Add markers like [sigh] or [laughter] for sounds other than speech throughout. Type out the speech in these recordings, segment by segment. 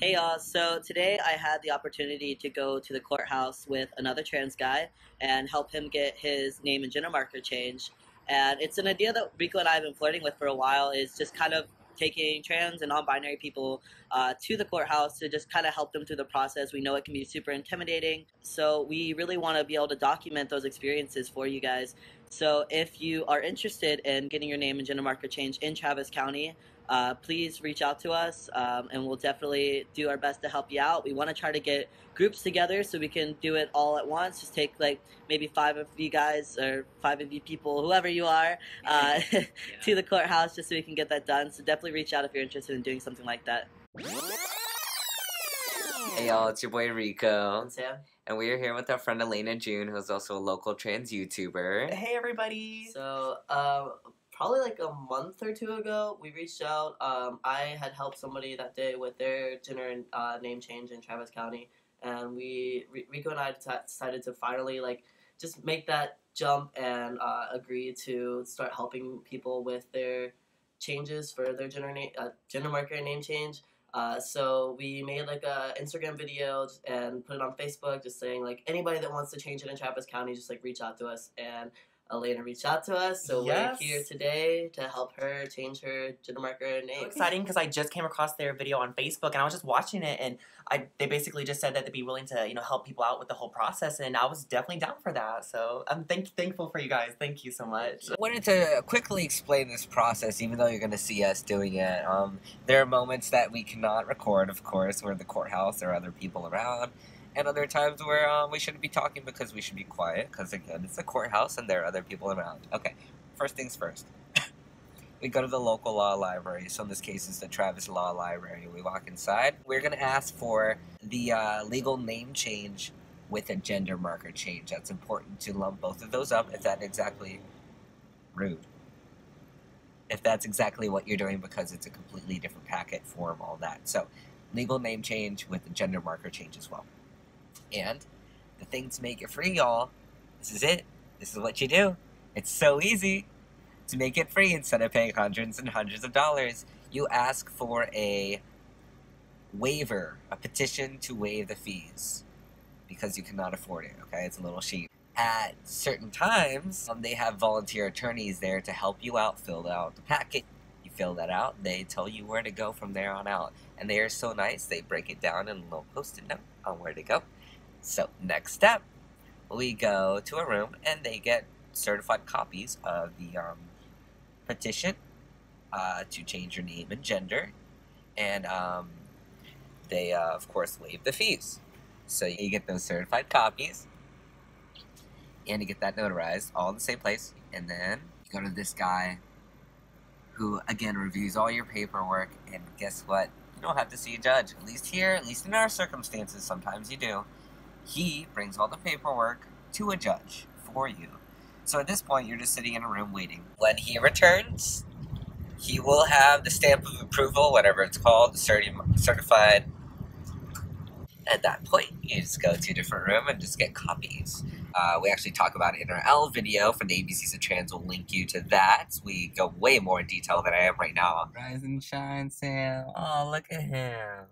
Hey y'all, so today I had the opportunity to go to the courthouse with another trans guy and help him get his name and gender marker changed. And it's an idea that Rico and I have been flirting with for a while is just kind of taking trans and non-binary people uh, to the courthouse to just kind of help them through the process. We know it can be super intimidating, so we really want to be able to document those experiences for you guys. So if you are interested in getting your name and gender marker changed in Travis County, uh, please reach out to us um, and we'll definitely do our best to help you out. We want to try to get groups together so we can do it all at once. Just take like maybe five of you guys or five of you people, whoever you are, uh, [laughs] yeah. [laughs] to the courthouse just so we can get that done. So definitely reach out if you're interested in doing something like that. Hey y'all, it's your boy Rico. And Sam. And we are here with our friend Alayna June, who's also a local trans YouTuber. Hey everybody! So, uh, probably like a month or two ago, we reached out. Um, I had helped somebody that day with their gender and uh, name change in Travis County, and we Rico and I decided to finally like just make that jump and uh, agree to start helping people with their changes for their gender uh, gender marker and name change. Uh, so we made like a Instagram video and put it on Facebook, just saying like anybody that wants to change it in Travis County, just like reach out to us. And Alayna reached out to us, so yes. we're here today to help her change her gender marker name. So exciting because I just came across their video on Facebook and I was just watching it, and I they basically just said that they'd be willing to you know help people out with the whole process, and I was definitely down for that. So I'm thank thankful for you guys. Thank you so much. I wanted to quickly explain this process, even though you're going to see us doing it. Um, there are moments that we cannot record, of course, where the courthouse or other people around and other times where um, we shouldn't be talking because we should be quiet because again it's a courthouse and there are other people around. Okay first things first. [coughs] We go to the local law library. So in this case it's the travis law library. We walk inside. We're going to ask for the uh, legal name change with a gender marker change. That's important to lump both of those up if that exactly rude. If that's exactly what you're doing because it's a completely different packet form all that. So legal name change with the gender marker change as well and the thing to make it free, y'all, this is it. This is what you do. It's so easy to make it free instead of paying hundreds and hundreds of dollars. You ask for a waiver, a petition to waive the fees because you cannot afford it, okay? It's a little sheet. At certain times, um, they have volunteer attorneys there to help you out, fill out the packet. You fill that out, they tell you where to go from there on out. And they are so nice, they break it down in a little post-it note on where to go. So next step, we go to a room and they get certified copies of the um, petition uh, to change your name and gender, and um, they uh, of course waive the fees. So you get those certified copies, and you get that notarized all in the same place, and then you go to this guy who again reviews all your paperwork, and guess what? You don't have to see a judge. At least here, at least in our circumstances, sometimes you do he brings all the paperwork to a judge for you. So at this point, you're just sitting in a room waiting. When he returns, he will have the stamp of approval, whatever it's called, certi- certified. At that point, you just go to a different room and just get copies. Uh, we actually talk about it in our L video from the ABCs of Trans. We'll link you to that. We go way more in detail than I am right now. Rise and shine, Sam. Oh, look at him.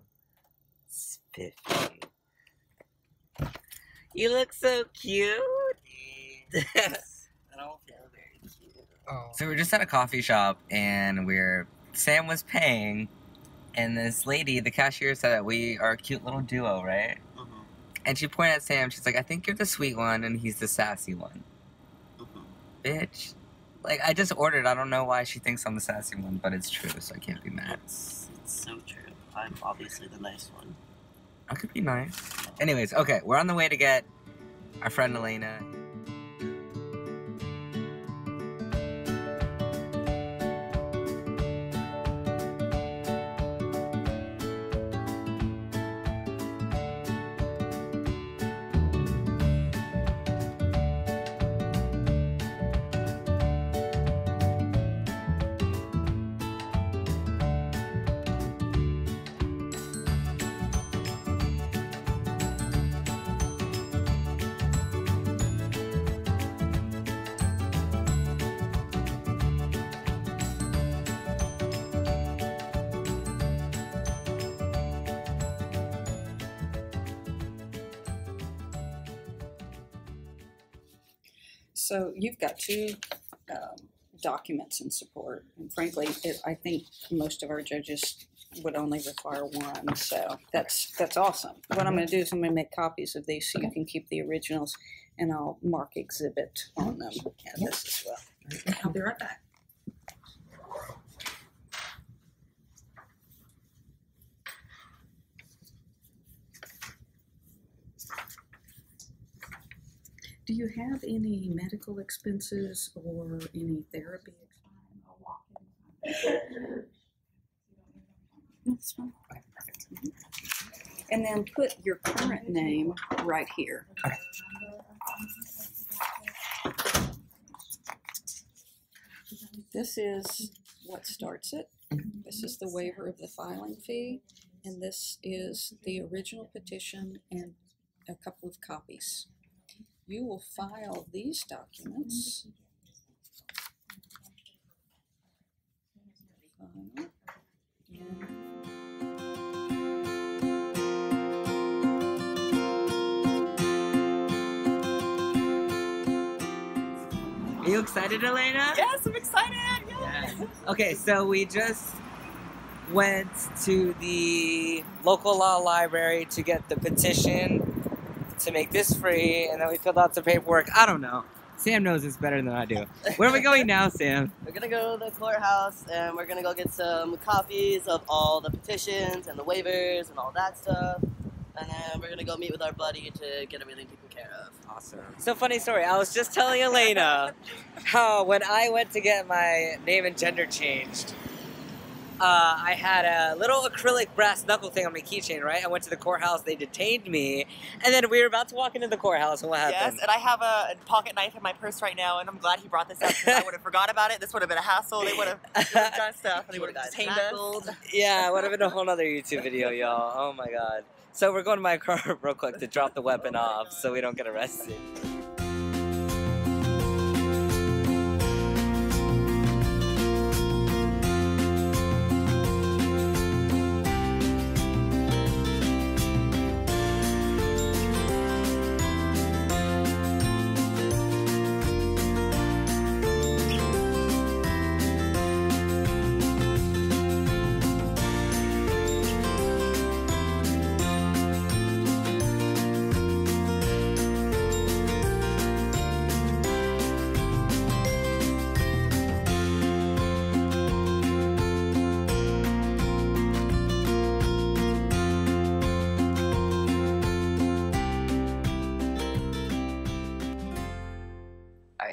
Spiffy. You look so cute. [laughs] I don't feel very cute. Oh. So we're just at a coffee shop and we're Sam was paying, and this lady, the cashier, said that we are a cute little duo, right? Mm-hmm. And she pointed at Sam. She's like, "I think you're the sweet one, and he's the sassy one." Mm-hmm. Bitch. Like I just ordered. I don't know why she thinks I'm the sassy one, but it's true, so I can't be mad. It's, it's so true. I'm obviously the nice one. I could be nice. Anyways, okay, we're on the way to get our friend Alayna So you've got two um, documents in support, and frankly, it, I think most of our judges would only require one. So that's that's awesome. What I'm going to do is I'm going to make copies of these so you can keep the originals, and I'll mark exhibit on them and this as well. I'll be right back. Do you have any medical expenses or any therapy? And then put your current name right here. This is what starts it. This is the waiver of the filing fee, and this is the original petition and a couple of copies you will file these documents. File. Are you excited, Alayna? Yes, I'm excited. Yes. Okay, so we just went to the local law library to get the petition to make this free, and then we filled out some paperwork. I don't know. Sam knows this better than I do. Where are we going now, Sam? [laughs] We're gonna go to the courthouse and we're gonna go get some copies of all the petitions and the waivers and all that stuff. And then we're gonna go meet with our buddy to get everything taken care of. Awesome. So funny story. I was just telling Alayna [laughs] how when I went to get my name and gender changed, uh, I had a little acrylic brass knuckle thing on my keychain. Right. I went to the courthouse. They detained me, and then we were about to walk into the courthouse. And what happened? Yes, and I have a pocket knife in my purse right now, and I'm glad he brought this up because I would have forgot about it. This would have been a hassle. They would have done stuff, and they would have detained tackled. us. [laughs] Yeah, it would have been a [laughs] whole other YouTube video, y'all. Oh my god. So we're going to my car [laughs] real quick to drop the weapon off so we don't get arrested.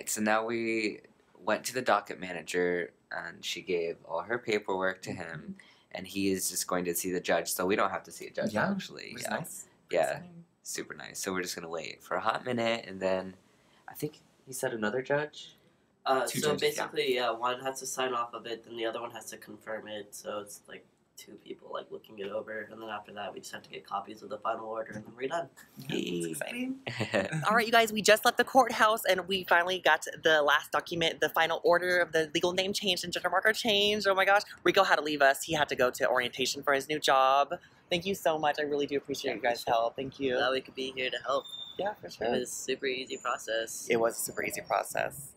Right, so now we went to the docket manager and she gave all her paperwork to him and he is just going to see the judge so we don't have to see a judge Yeah, actually. Yeah. nice. Yeah. Super nice. So we're just going to wait for a hot minute and then I think he said another judge. Uh, so judges, yeah. basically, yeah. one has to sign off of it, then the other one has to confirm it. So it's like two people like looking it over, and then after that, we just have to get copies of the final order, and then we're done. It's exciting. [laughs] All right, you guys, we just left the courthouse and we finally got the last document, the final order of the legal name change and gender marker change. Oh my gosh. Rico had to leave us. He had to go to orientation for his new job. Thank you so much. I really do appreciate Yeah, you guys' sure. help. Thank you. That we could be here to help. Yeah, for sure. It was a super easy process. It was a super easy process.